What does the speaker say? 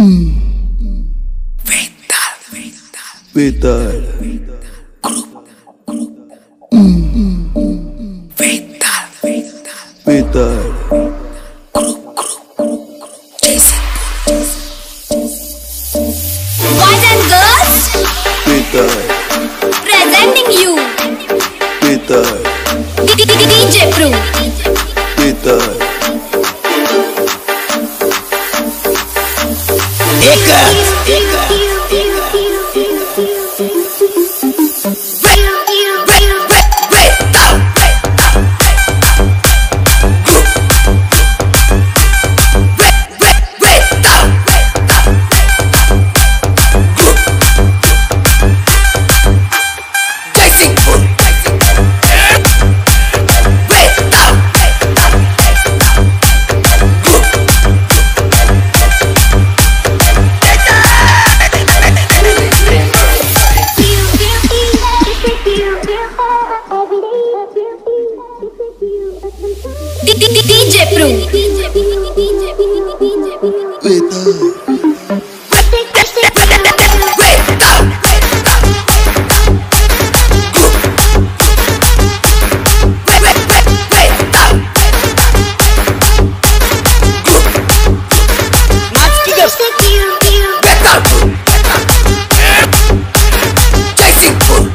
Vetal. Vetal. Boys and girls, Vetal. presenting you Vetal. DJ PRU. Vetal. Hiccup. Hiccup. Hiccup. Hiccup. Hiccup. DJ PRU. Wait up. Jaysingpur.